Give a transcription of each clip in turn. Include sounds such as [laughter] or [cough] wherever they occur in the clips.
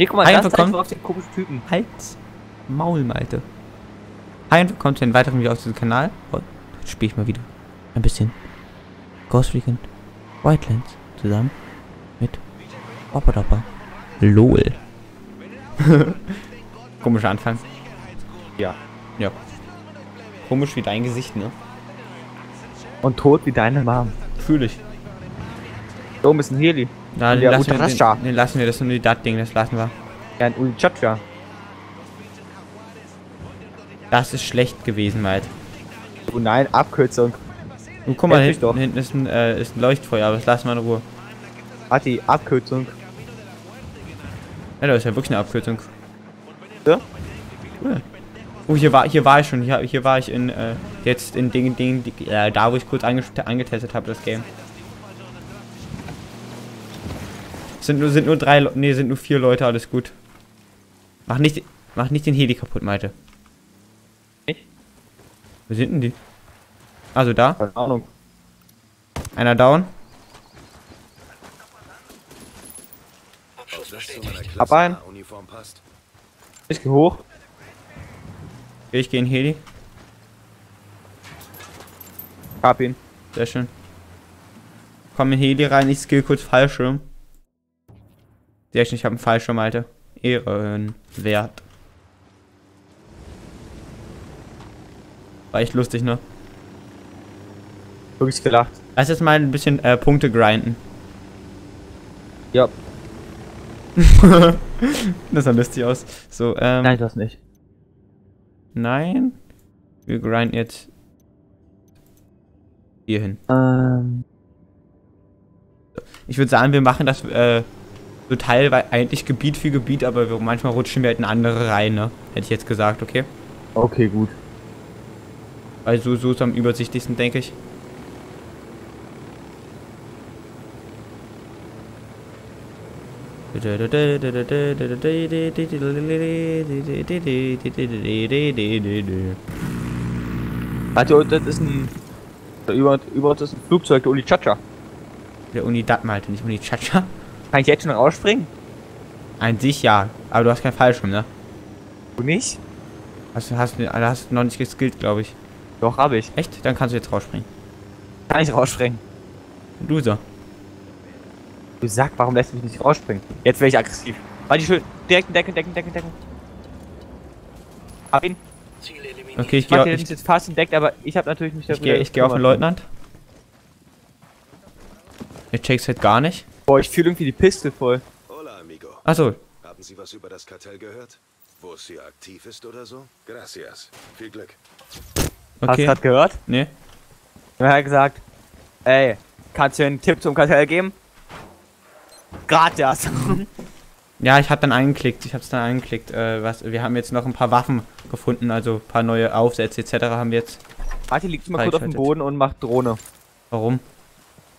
Hier, guck mal, Hi, willkommen. ist auf den komischen Typen. Halt Maul, Malte. Hi und willkommen zu einem weiteren Video auf diesem Kanal. Und jetzt spiele ich mal wieder ein bisschen Ghost Recon Wildlands zusammen mit Opadopper. LOL. [laughs] Komischer Anfang. Ja. Ja. Komisch wie dein Gesicht, ne? Und tot wie deine Mom. Fühl ich. Ist ein Heli. Na, den Ja, lassen, wir, den, den lassen wir, das ist nur das Ding, das lassen wir. Ja, ein Ulichacha. Das ist schlecht gewesen, Malte. Oh nein, Abkürzung. Und guck mal, hinten, hinten ist ein, äh, ist ein Leuchtfeuer, aber das lassen wir in Ruhe. Hat die Abkürzung. Ja, das ist ja wirklich eine Abkürzung. Ja? Cool. Oh, hier war, hier war ich schon. Hier, hier war ich in, äh, jetzt in Dingen, Dingen, äh, da wo ich kurz ange angetestet habe, das Game. Sind nur, sind nur drei, Le nee, sind nur vier Leute, alles gut. Mach nicht, mach nicht den Heli kaputt, Malte. Nicht? Wo sind denn die? Also da, Keine Ahnung. einer down. Ab ein. Ich geh hoch. Ich gehe in Heli. Hab ihn. Sehr schön. Komm in Heli rein, ich skill kurz Fallschirm. Sehr schön, ich habe einen Fallschirm, Alter. Ehrenwert. War echt lustig, ne? Wirklich gelacht. Lass jetzt mal ein bisschen äh, Punkte grinden. Ja. [laughs] das sah lustig aus. So, ähm. Nein, das nicht. Nein. Wir grinden jetzt hier hin. Ähm. Ich würde sagen, wir machen das äh, so teilweise eigentlich Gebiet für Gebiet, aber manchmal rutschen wir halt in andere rein, ne? Hätte ich jetzt gesagt, okay? Okay, gut. Weil so, ist am übersichtlichsten, denke ich. Warte, das ist ein. Über, über uns ist ein Flugzeug, der Ulichacha. Der Uni Dat malte, nicht Uni Chacha. Kann ich jetzt schon rausspringen? An sich ja, aber du hast keinen Fallschirm, ne? Du nicht? Hast, hast, hast noch nicht geskillt, glaube ich. Doch, hab ich. Echt? Dann kannst du jetzt rausspringen. Kann ich rausspringen? Du so. Du sag, warum lässt du mich nicht rausspringen? Jetzt wäre ich aggressiv. Warte, schön. Direkt in Deckung, Deckung, Deckung, Deckung. Hab ihn. Okay, ich Warte, gehe ist jetzt fast entdeckt, aber ich habe natürlich nicht ich geh, ich geh auf den Leutnant. Ich check's halt gar nicht. Boah, ich fühle irgendwie die Piste voll. Hola, amigo. Achso, Haben Sie was über das Kartell gehört? Wo es hier aktiv ist oder so? Gracias. Viel Glück. Hast du okay. grad gehört? Nee. Er hat gesagt, ey, kannst du einen Tipp zum Kartell geben? Gratis. [laughs] Ja, ich hab dann angeklickt. Ich hab's dann angeklickt. Äh, was, wir haben jetzt noch ein paar Waffen gefunden, also ein paar neue Aufsätze etc. haben wir jetzt. Martin liegt mal kurz auf dem Freigeschaltet. Boden und macht Drohne. Warum?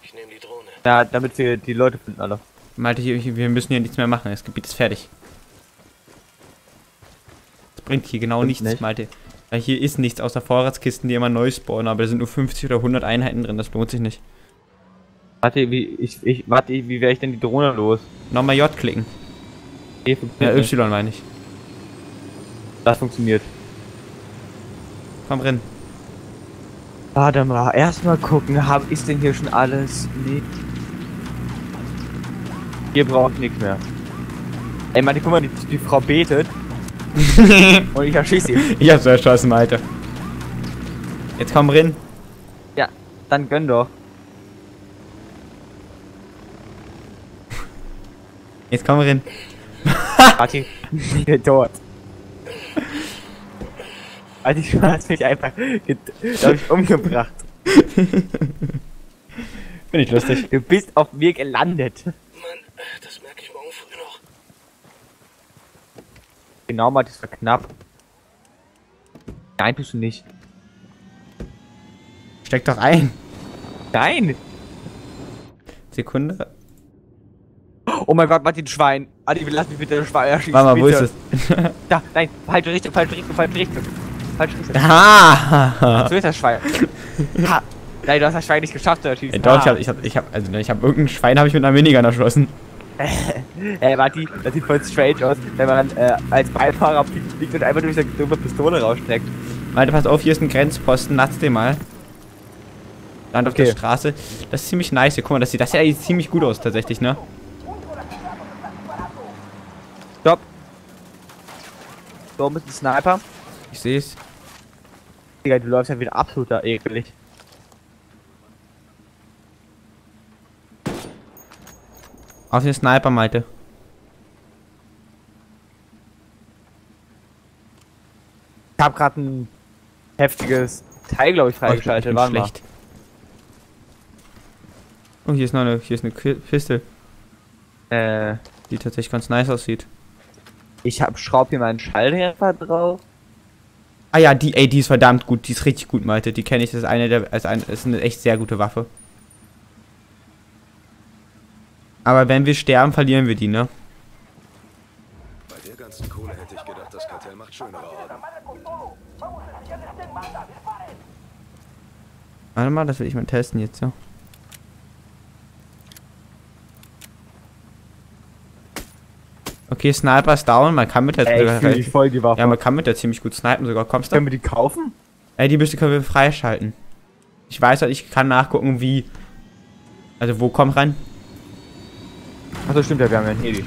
Ich nehme die Drohne. Ja, damit wir die Leute finden alle. Malte, wir müssen hier nichts mehr machen. Das Gebiet ist fertig. Das bringt hier genau nichts, nicht. Malte. Weil hier ist nichts außer Vorratskisten, die immer neu spawnen, aber da sind nur 50 oder 100 Einheiten drin. Das lohnt sich nicht. Warte, wie, ich, ich, warte, wie wäre ich denn die Drohne los? Nochmal J klicken. E Ja. Y meine ich. Das funktioniert. Komm rein. Warte mal, erstmal gucken, hab ich denn hier schon alles mit? Hier brauche ich nichts mehr. Ey, Mann, guck mal, die, die Frau betet [laughs] und ich erschieß sie. Ich hab's erschossen, Malte. Jetzt komm rein. Ja, dann gönn doch. Jetzt komm rein. Warte, ich bin tot. Alter, ich hast mich einfach hab ich umgebracht. [laughs] Finde ich lustig. Du bist auf mir gelandet. Das merke ich morgen früh noch. Genau, mal, das war knapp. Nein, bist du nicht. Steck doch ein. Nein! Sekunde. Oh mein Gott, Martin, Schwein. Adi, lass mich bitte Schwein erschießen. Warte mal, wo bitte. ist es? Da, nein, falsche Richtung, falsche Richtung, falsche Richtung. Falsche Richtung. Ah! So ist das Schwein. Ha. Nein, du hast das Schwein nicht geschafft zu erschießen. Ey, doch, ich Ha. hab, ich hab, ich hab, also ich hab irgendein Schwein habe ich mit einer Minigun erschossen. [laughs] Ey, Matti, das sieht voll strange aus, wenn man äh, als Beifahrer fliegt und einfach durch seine dumme Pistole rausstreckt. Warte, pass auf, hier ist ein Grenzposten, natz den mal. Land auf Okay. der Straße. Das ist ziemlich nice. Hier, Guck mal, das sieht, das sieht eigentlich ziemlich gut aus, tatsächlich, ne? Stopp. Da oben ist ein Sniper. Ich sehe es. Digga, du läufst ja wieder absolut da eklig. Auf den Sniper, Malte. Ich hab grad ein heftiges Teil, glaube ich, Oh, freigeschaltet. Warte mal. schlecht. Oh, hier ist noch eine, hier ist eine Pistole, Äh, die tatsächlich ganz nice aussieht. ich hab schraub hier meinen Schallhelfer drauf. Ah ja, die, ey, die ist verdammt gut. Die ist richtig gut, Malte. Die kenne ich. Das ist eine der, als ein, ist eine echt sehr gute Waffe. Aber wenn wir sterben, verlieren wir die, ne? Bei der ganzen Kohle hätte ich gedacht, das Kartell macht schönere Orden. Warte mal, das will ich mal testen jetzt, ja. Okay, Sniper ist down. Man kann mit der Ey, sogar ich voll die Waffe. Ja, man kann mit der ziemlich gut snipen sogar. Kommst du? Können wir die kaufen? Ey, die müsste können wir freischalten. Ich weiß halt, ich kann nachgucken, wie. Also, wo kommt rein? Achso, stimmt ja, wir haben ja einen Heli.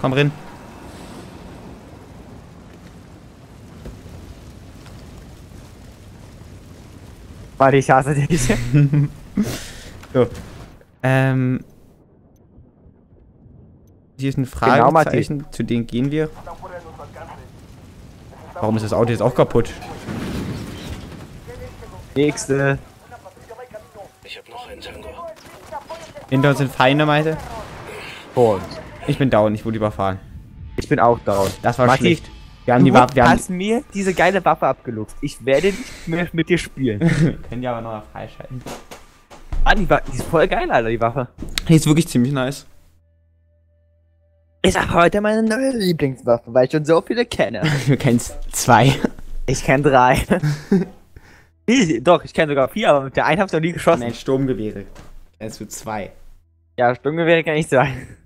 Komm rein. Warte, ich hasse dich. [laughs] So. Ähm. Hier ist ein Genau. Fragezeichen, zu denen gehen wir. Warum ist das Auto jetzt auch kaputt? Nächste. Ich habe noch einen Tango. Hinter uns sind Feinde, meinte. Und. Ich bin down, ich wurde überfahren. Ich bin auch down. Das war Matti, schlecht. Wir haben Du die Waffe, wir haben hast mir diese geile Waffe abgeluchst. Ich werde nicht mehr mit dir spielen. [laughs] können die aber noch freischalten. ah, die, die ist voll geil, Alter, die Waffe. Die ist wirklich ziemlich nice. Ist auch heute meine neue Lieblingswaffe, weil ich schon so viele kenne. [laughs] Du kennst zwei. Ich kenne drei. [laughs] Nee, Doch, ich kenne sogar vier, aber mit der einen hab ich noch nie geschossen. Nein, Sturmgewehre. Kennst du zwei. Ja, Sturmgewehre kann ich sein.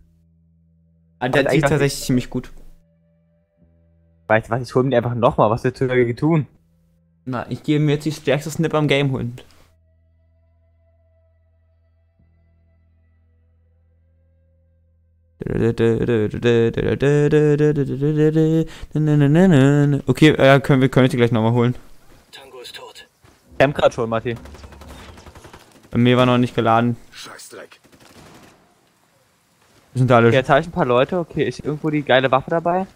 Und der sieht tatsächlich ziemlich gut. Weißt du was, ich hol mir die einfach nochmal. Was du dagegen tun? Na, ich gehe mir jetzt die stärkste Snip am Game holen. Okay, äh, können wir können wir die gleich nochmal holen. Tot. Camp grad schon, Matti. Bei mir war noch nicht geladen. Scheißdreck. Wir sind da alle. Jetzt habe ich ein paar Leute. Okay, ist irgendwo die geile Waffe dabei?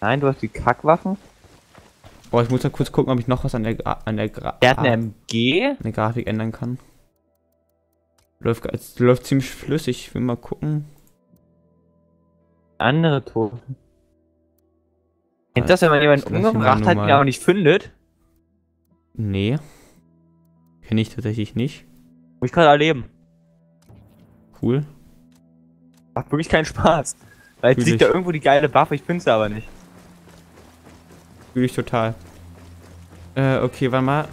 Nein, du hast die Kackwaffen. Boah, ich muss mal kurz gucken, ob ich noch was an der Gra an der, Gra Der hat eine ah, MG. an der Grafik ändern kann. Läuft, läuft ziemlich flüssig. Ich will mal gucken. Andere Toten. Kennt das, wenn man jemanden umgebracht hat, mal. ihn aber nicht findet? Nee. Kenne ich tatsächlich nicht. Muss ich gerade erleben. Cool. Macht wirklich keinen Spaß. Weil jetzt Fühl liegt da irgendwo die geile Waffe, ich finde sie aber nicht. Fühle ich total. Äh, okay, warte mal.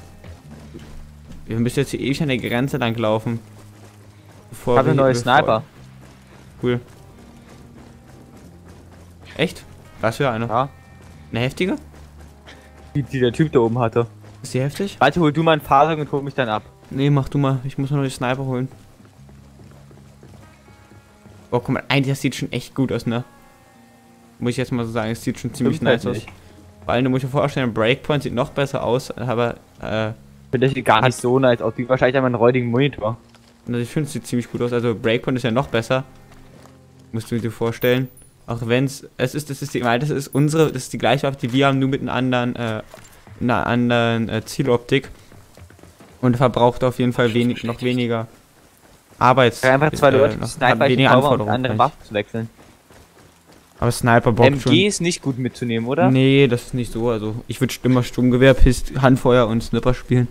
Wir müssen jetzt hier ewig an der Grenze lang laufen. Bevor Ich habe wir eine neue Sniper. Cool. Echt? Was für eine? Ja. Eine heftige? Die, die der Typ da oben hatte. Ist die heftig? Warte, hol du mal ein Fahrzeug und hol mich dann ab. Nee, mach du mal. Ich muss noch die Sniper holen. Oh, guck mal, eigentlich das sieht schon echt gut aus, ne? Muss ich jetzt mal so sagen, es sieht schon ziemlich nice aus. Vor allem, du musst dir vorstellen, Breakpoint sieht noch besser aus, aber, äh, Finde ich gar nicht so nice aus. Wie wahrscheinlich einmal einen räudigen Monitor. Also ich finde, es sieht ziemlich gut aus. Also Breakpoint ist ja noch besser. Musst du dir vorstellen. Auch wenn es, es ist, das ist die, weil das ist unsere, das ist die gleiche Waffe, die wir haben, nur mit einer anderen, äh, einer anderen äh, Zieloptik. Und verbraucht auf jeden Fall wenig, noch weniger Arbeits. Ich einfach zwei äh, Leute, die noch- Sniper weniger um Anforderungen. andere. Waffen zu wechseln. Aber Sniper bockt MG schon. ist nicht gut mitzunehmen, oder? Nee, das ist nicht so. Also ich würde immer Sturmgewehr, Pist, Handfeuer und Snipper spielen.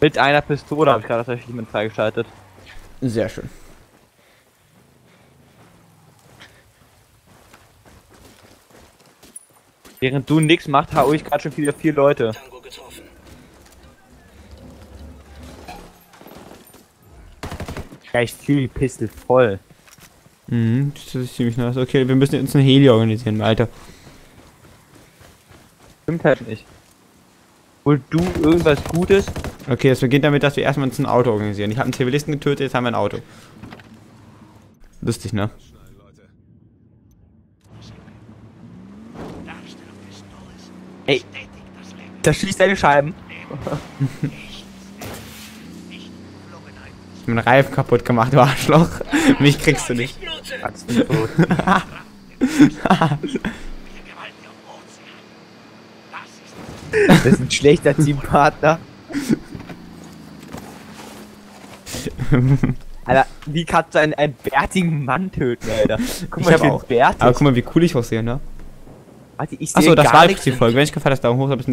Mit einer Pistole habe ich gerade tatsächlich jemand freigeschaltet. Sehr schön. Während du nix machst, hau ich gerade schon wieder vier Leute. Tango getroffen. Ja, ich fühle die Pistole voll. Mhm, das ist ziemlich nice. Okay, wir müssen jetzt ein Heli organisieren, Alter. Stimmt halt nicht. Wohl du irgendwas Gutes? Okay, es beginnt damit, dass wir erstmal uns ein Auto organisieren. Ich habe einen Zivilisten getötet, jetzt haben wir ein Auto. Lustig, ne? Ey, das schließt deine Scheiben. Ich hab meinen Reifen kaputt gemacht, du Arschloch. Mich kriegst du nicht. Bin. Das ist ein schlechter Teampartner. Alter, wie kannst du einen, einen bärtigen Mann töten, Alter? Guck Ich mal, hab bin auch. bärtig. Aber guck mal, wie cool ich aussehe, ne? Warte, ich sehe Achso, das war die Folge. Wenn euch gefallen hat, Daumen hoch, bis zum nächsten